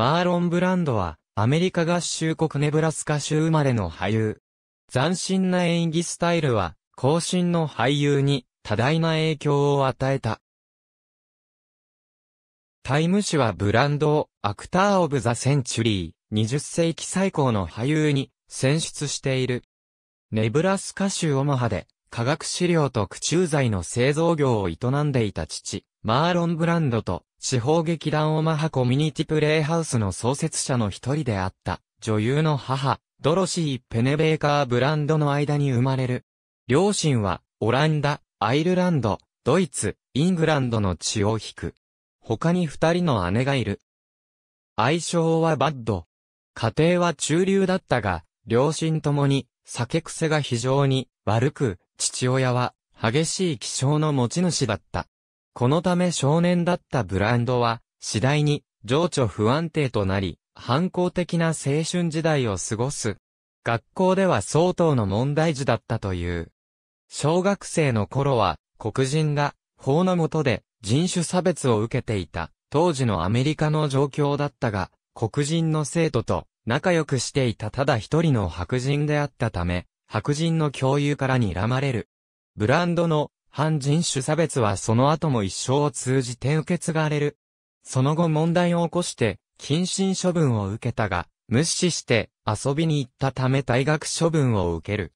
マーロン・ブランドは、アメリカ合衆国ネブラスカ州生まれの俳優。斬新な演技スタイルは、後進の俳優に多大な影響を与えた。タイム誌はブランドを Actor of the Century、20世紀最高の俳優に選出している。ネブラスカ州オマハで化学飼料と駆虫剤の製造業を営んでいた父、マーロン・ブランドと地方劇団オマハコミュニティプレイハウスの創設者の一人であった女優の母、ドロシー・ペネベーカー・ブランドの間に生まれる。両親はオランダ、アイルランド、ドイツ、イングランドの血を引く。他に二人の姉がいる。愛称はバッド。家庭は中流だったが、両親ともに酒癖が非常に悪く、父親は激しい気性の持ち主だった。このため少年だったブランドは、次第に情緒不安定となり、反抗的な青春時代を過ごす。学校では相当の問題児だったという。小学生の頃は、黒人が法の下で人種差別を受けていた、当時のアメリカの状況だったが、黒人の生徒と仲良くしていたただ一人の白人であったため、白人の共有から睨まれる。ブランドの反人種差別はその後も一生を通じて受け継がれる。その後問題を起こして、謹慎処分を受けたが、無視して遊びに行ったため退学処分を受ける。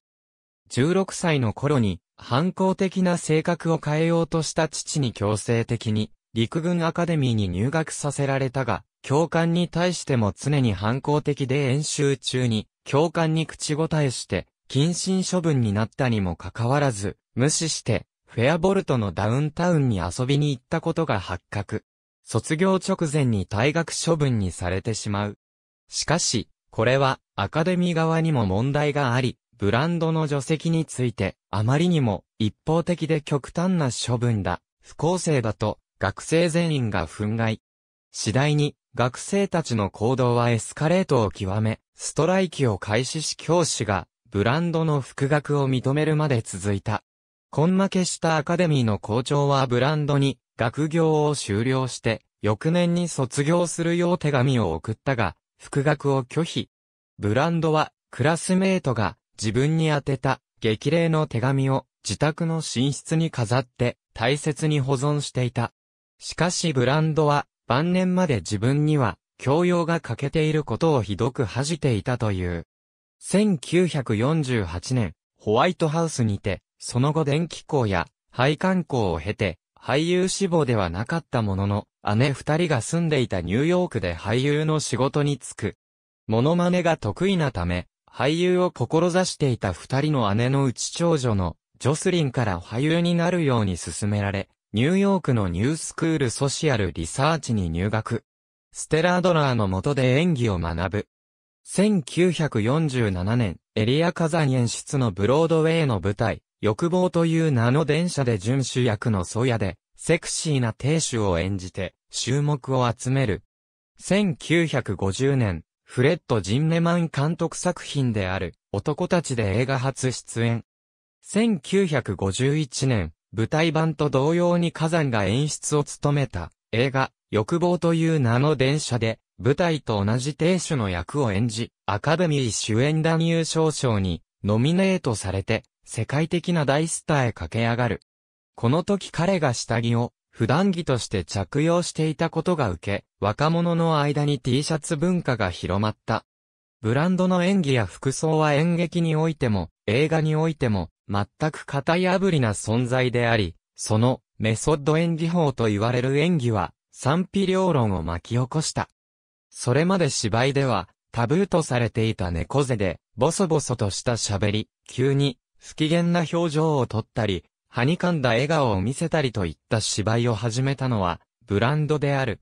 16歳の頃に反抗的な性格を変えようとした父に強制的に、陸軍アカデミーに入学させられたが、教官に対しても常に反抗的で演習中に、教官に口答えして、謹慎処分になったにもかかわらず、無視して、フェアボルトのダウンタウンに遊びに行ったことが発覚。卒業直前に退学処分にされてしまう。しかし、これはアカデミー側にも問題があり、ブランドの除籍について、あまりにも一方的で極端な処分だ、不公正だと、学生全員が憤慨。次第に、学生たちの行動はエスカレートを極め、ストライキを開始し教師が、ブランドの復学を認めるまで続いた。根負けしたアカデミーの校長はブランドに、学業を終了して、翌年に卒業するよう手紙を送ったが、復学を拒否。ブランドは、クラスメートが自分に宛てた激励の手紙を自宅の寝室に飾って大切に保存していた。しかしブランドは晩年まで自分には教養が欠けていることをひどく恥じていたという。1948年、ホワイトハウスにて、その後電気工や配管工を経て、俳優志望ではなかったものの、姉二人が住んでいたニューヨークで俳優の仕事に就く。モノマネが得意なため、俳優を志していた二人の姉の内長女のジョスリンから俳優になるように勧められ、ニューヨークのニュースクールソシアルリサーチに入学。ステラードラーの下で演技を学ぶ。1947年、エリア・カザン演出のブロードウェイの舞台、欲望という名の電車で準主役のソヤで、セクシーな亭主を演じて、注目を集める。1950年、フレッド・ジンネマン監督作品である、男たちで映画初出演。1951年、舞台版と同様に火山が演出を務めた映画、欲望という名の電車で、舞台と同じ亭主の役を演じ、アカデミー主演男優賞賞にノミネートされて、世界的な大スターへ駆け上がる。この時彼が下着を普段着として着用していたことが受け、若者の間に T シャツ文化が広まった。ブランドの演技や服装は演劇においても、映画においても、全く型破りな存在であり、そのメソッド演技法と言われる演技は、賛否両論を巻き起こした。それまで芝居では、タブーとされていた猫背で、ボソボソとした喋り、急に、不機嫌な表情をとったり、はにかんだ笑顔を見せたりといった芝居を始めたのは、ブランドである。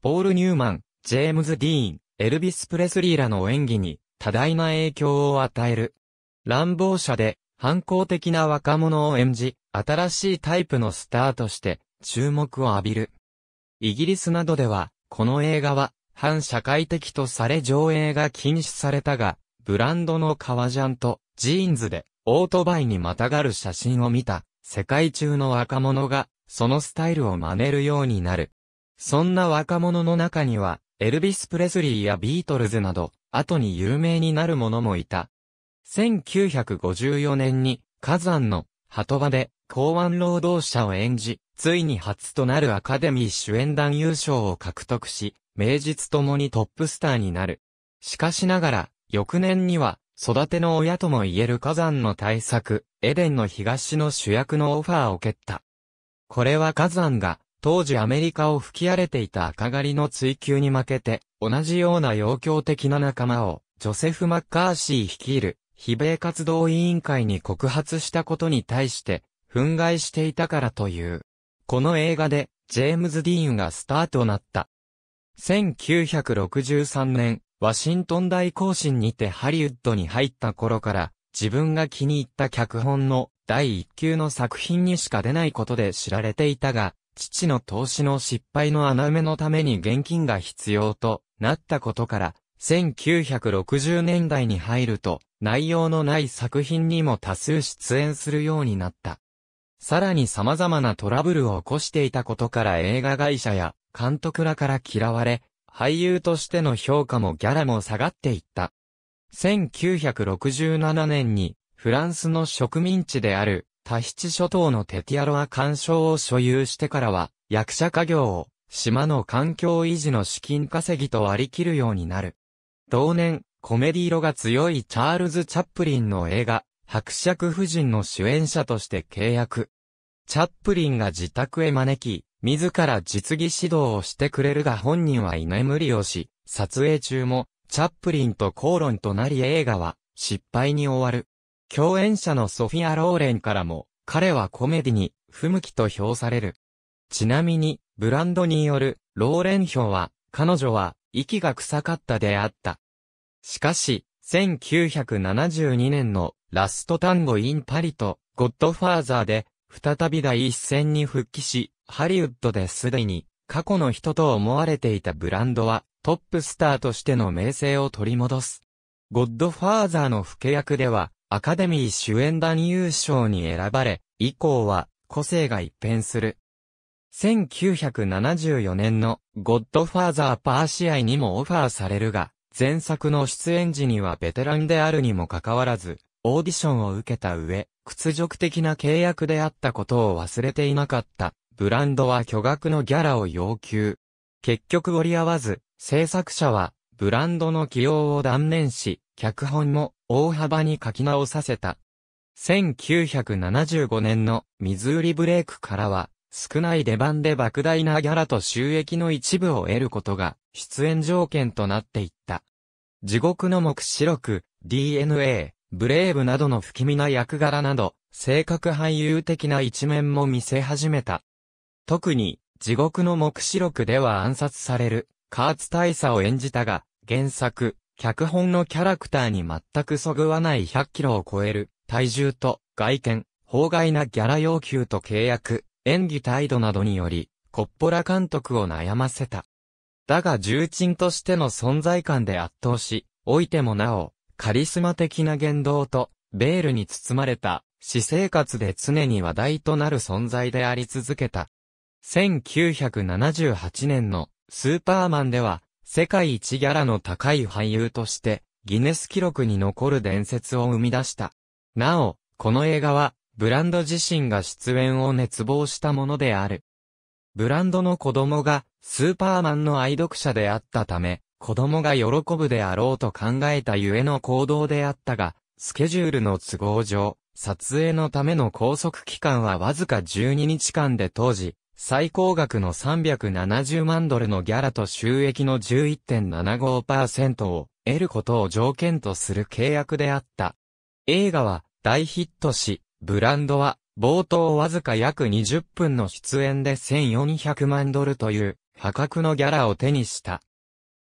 ポール・ニューマン、ジェームズ・ディーン、エルビス・プレスリーらの演技に多大な影響を与える。乱暴者で反抗的な若者を演じ、新しいタイプのスターとして注目を浴びる。イギリスなどでは、この映画は反社会的とされ上映が禁止されたが、ブランドの革ジャンとジーンズでオートバイにまたがる写真を見た世界中の若者が、そのスタイルを真似るようになる。そんな若者の中には、エルビス・プレスリーやビートルズなど、後に有名になる者もいた。1954年に、カザンの波止場で港湾労働者を演じ、ついに初となるアカデミー主演男優賞を獲得し、名実ともにトップスターになる。しかしながら、翌年には、育ての親とも言える火山の大作、エデンの東の主役のオファーを蹴った。これは火山が、当時アメリカを吹き荒れていた赤狩りの追求に負けて、同じような要求的な仲間を、ジョセフ・マッカーシー率いる、非米活動委員会に告発したことに対して、憤慨していたからという。この映画で、ジェームズ・ディーンがスターとなった。1963年、ワシントン大行進にてハリウッドに入った頃から、自分が気に入った脚本の第一級の作品にしか出ないことで知られていたが、父の投資の失敗の穴埋めのために現金が必要となったことから、1960年代に入ると、内容のない作品にも多数出演するようになった。さらに様々なトラブルを起こしていたことから映画会社や監督らから嫌われ、俳優としての評価もギャラも下がっていった。1967年にフランスの植民地であるタヒチ諸島のテティアロア干渉を所有してからは、役者家業を島の環境維持の資金稼ぎと割り切るようになる。同年、コメディ色が強いチャールズ・チャップリンの映画、伯爵夫人の主演者として契約。チャップリンが自宅へ招き、自ら実技指導をしてくれるが本人は居眠りをし、撮影中も、チャップリンと口論となり映画は、失敗に終わる。共演者のソフィア・ローレンからも、彼はコメディに不向きと評される。ちなみに、ブランドによるローレン票は、彼女は息が臭かったであった。しかし、1972年のラストタンゴ・イン・パリとゴッドファーザーで再び第一線に復帰し、ハリウッドですでに過去の人と思われていたブランドはトップスターとしての名声を取り戻す。ゴッドファーザーの老け役ではアカデミー主演男優賞に選ばれ、以降は個性が一変する。1974年のゴッドファーザーパーシアイにもオファーされるが、前作の出演時にはベテランであるにもかかわらず、オーディションを受けた上、屈辱的な契約であったことを忘れていなかった。ブランドは巨額のギャラを要求。結局折り合わず、制作者は、ブランドの起用を断念し、脚本も大幅に書き直させた。1975年のミズーリブレイクからは、少ない出番で莫大なギャラと収益の一部を得ることが出演条件となっていった。地獄の目視録、DNA、ブレーブなどの不気味な役柄など、性格俳優的な一面も見せ始めた。特に、地獄の目視録では暗殺される、カーツ大佐を演じたが、原作、脚本のキャラクターに全くそぐわない100キロを超える体重と外見、法外なギャラ要求と契約、演技態度などにより、コッポラ監督を悩ませた。だが重鎮としての存在感で圧倒し、おいてもなお、カリスマ的な言動と、ベールに包まれた、私生活で常に話題となる存在であり続けた。1978年のスーパーマンでは、世界一ギャラの高い俳優として、ギネス記録に残る伝説を生み出した。なお、この映画は、ブランド自身が出演を熱望したものである。ブランドの子供が、スーパーマンの愛読者であったため、子供が喜ぶであろうと考えたゆえの行動であったが、スケジュールの都合上、撮影のための拘束期間はわずか12日間で当時、最高額の370万ドルのギャラと収益の11.75%を得ることを条件とする契約であった。映画は大ヒットし、ブランドは冒頭わずか約20分の出演で1400万ドルという破格のギャラを手にした。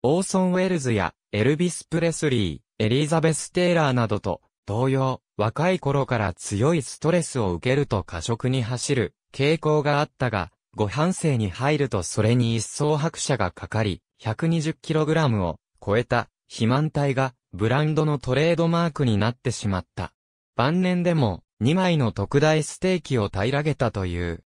オーソン・ウェルズやエルビス・プレスリー、エリザベス・テイラーなどと同様、若い頃から強いストレスを受けると過食に走る傾向があったが、ご半生に入るとそれに一層拍車がかかり、120kg を超えた肥満体がブランドのトレードマークになってしまった。晩年でも2枚の特大ステーキを平らげたという。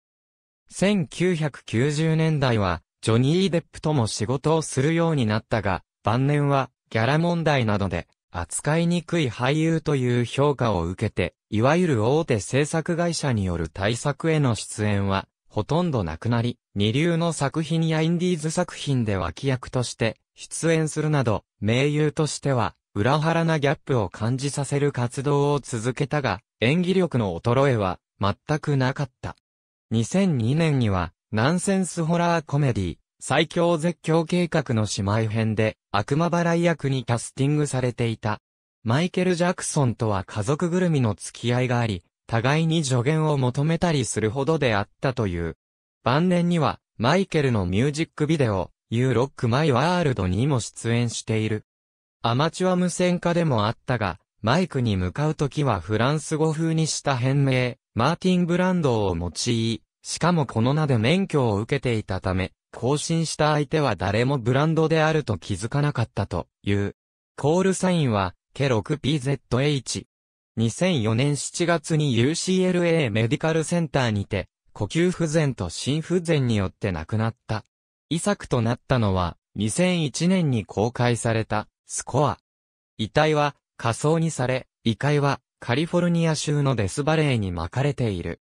1990年代はジョニー・デップとも仕事をするようになったが、晩年はギャラ問題などで扱いにくい俳優という評価を受けて、いわゆる大手制作会社による大作への出演はほとんどなくなり、二流の作品やインディーズ作品で脇役として出演するなど、名優としては裏腹なギャップを感じさせる活動を続けたが、演技力の衰えは全くなかった。2002年には、ナンセンスホラーコメディ、最強絶叫計画の姉妹編で、悪魔払い役にキャスティングされていた。マイケル・ジャクソンとは家族ぐるみの付き合いがあり、互いに助言を求めたりするほどであったという。晩年には、マイケルのミュージックビデオ、You Rock My World にも出演している。アマチュア無線化でもあったが、マイクに向かうときはフランス語風にした変名、マーティン・ブランドを用い、しかもこの名で免許を受けていたため、更新した相手は誰もブランドであると気づかなかったという。コールサインは、ケ 6PZH。2004年7月に UCLA メディカルセンターにて、呼吸不全と心不全によって亡くなった。遺作となったのは、2001年に公開されたスコア。遺体は仮装にされ、遺体はカリフォルニア州のデスバレーに巻かれている。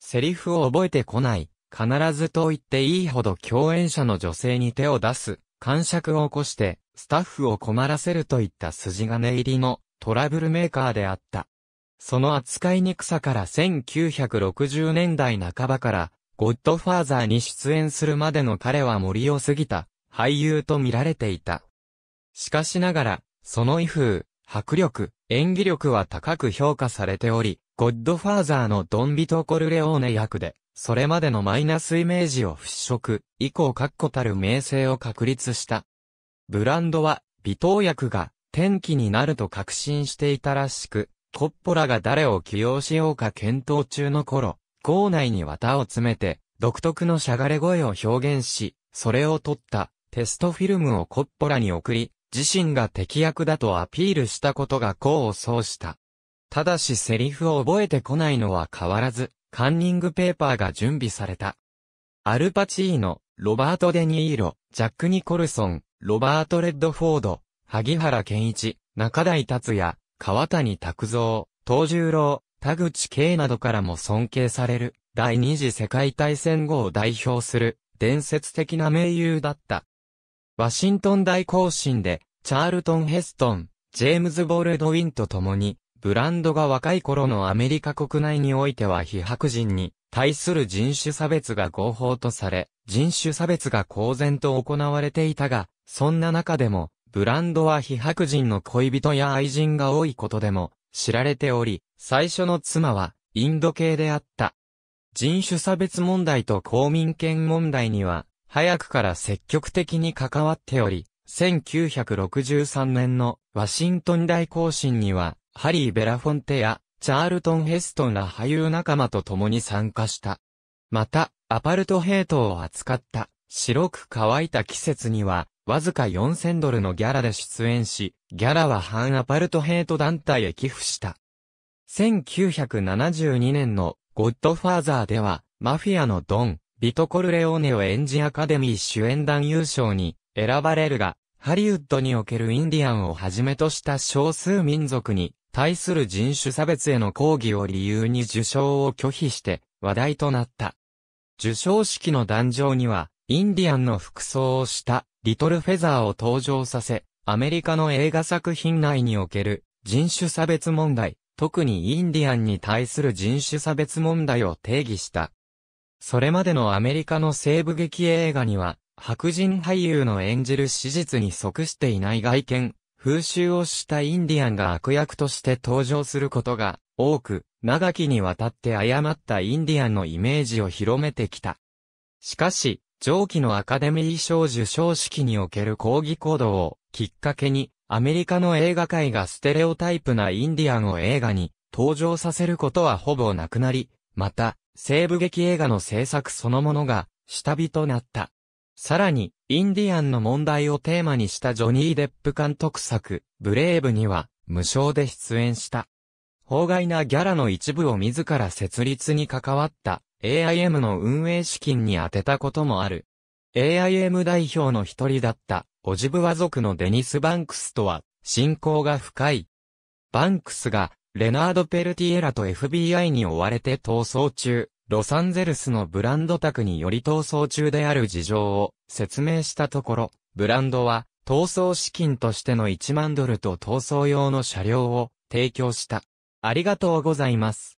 セリフを覚えてこない、必ずと言っていいほど共演者の女性に手を出す、感触を起こして、スタッフを困らせるといった筋金入りのトラブルメーカーであった。その扱いにくさから1960年代半ばから、ゴッドファーザーに出演するまでの彼は森を過ぎた俳優と見られていた。しかしながら、その威風、迫力、演技力は高く評価されており、ゴッドファーザーのドンビト・コルレオーネ役で、それまでのマイナスイメージを払拭、以降確固たる名声を確立した。ブランドは、微糖役が、転機になると確信していたらしく、コッポラが誰を起用しようか検討中の頃、校内に綿を詰めて、独特のしゃがれ声を表現し、それを取ったテストフィルムをコッポラに送り、自身が敵役だとアピールしたことが功を奏した。ただしセリフを覚えてこないのは変わらず、カンニングペーパーが準備された。アルパチーノ、ロバート・デ・ニーロ、ジャック・ニコルソン、ロバート・レッドフォード、萩原健一、中台達也、川谷拓三、東十郎、田口圭などからも尊敬される、第二次世界大戦後を代表する、伝説的な名優だった。ワシントン大行進で、チャールトン・ヘストン、ジェームズ・ボールドウィンと共に、ブランドが若い頃のアメリカ国内においては非白人に対する人種差別が合法とされ、人種差別が公然と行われていたが、そんな中でも、ブランドは非白人の恋人や愛人が多いことでも知られており、最初の妻はインド系であった。人種差別問題と公民権問題には早くから積極的に関わっており、1963年のワシントン大行進には、ハリー・ベラフォンテやチャールトン・ヘストンら俳優仲間と共に参加した。また、アパルトヘイトを扱った白く乾いた季節には、わずか4000ドルのギャラで出演し、ギャラは反アパルトヘイト団体へ寄付した。1972年のゴッドファーザーでは、マフィアのドン、ビト・コルレオーネを演じアカデミー主演男優賞に選ばれるが、ハリウッドにおけるインディアンをはじめとした少数民族に対する人種差別への抗議を理由に受賞を拒否して話題となった。受賞式の壇上には、インディアンの服装をしたリトルフェザーを登場させ、アメリカの映画作品内における人種差別問題、特にインディアンに対する人種差別問題を定義した。それまでのアメリカの西部劇映画には、白人俳優の演じる史実に即していない外見、風習をしたインディアンが悪役として登場することが多く、長きにわたって誤ったインディアンのイメージを広めてきた。しかし、上記のアカデミー賞受賞式における抗議行動をきっかけに、アメリカの映画界がステレオタイプなインディアンを映画に登場させることはほぼなくなり、また、西部劇映画の制作そのものが下火となった。さらに、インディアンの問題をテーマにしたジョニー・デップ監督作、ブレーブには、無償で出演した。法外なギャラの一部を自ら設立に関わった AIM の運営資金に充てたこともある。AIM 代表の一人だったオジブワ族のデニス・バンクスとは親交が深い。バンクスがレナード・ペルティエラと FBI に追われて逃走中、ロサンゼルスのブランド宅により逃走中である事情を説明したところ、ブランドは逃走資金としての1万ドルと逃走用の車両を提供した。ありがとうございます。